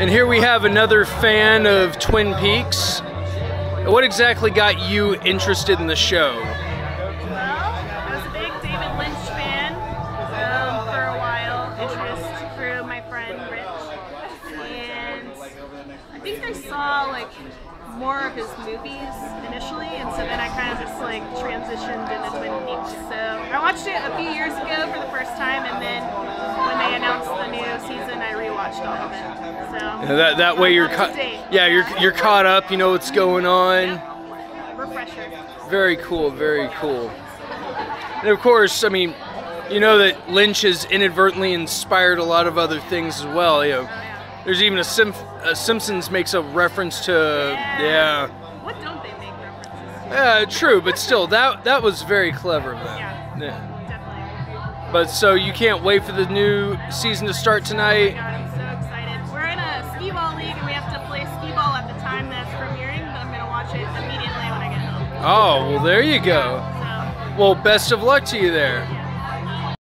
And here we have another fan of Twin Peaks. What exactly got you interested in the show? I was a big David Lynch fan um, for a while, through my friend Rich, and I think I saw like more of his movies initially, and so then I kind of just like transitioned into Twin Peaks. So I watched it a few years ago for the first time, and then when they announced the new season, I rewatched all of it. So That that way you're caught. Yeah, you're you're caught up. You know what's going on. refresher. Very cool. Very cool. And of course, I mean, you know that Lynch has inadvertently inspired a lot of other things as well. You know, there's even a, Sim- a Simpsons makes a reference to yeah. What don't they make references? Yeah, true, but still, that that was very clever of them. Yeah. Yeah. Definitely. But so you can't wait for the new season to start tonight. Oh skee ball league and we have to play skee ball at the time that's premiering, but I'm gonna watch it immediately when I get home. Oh, well, there you go. So, Well, best of luck to you there. yeah.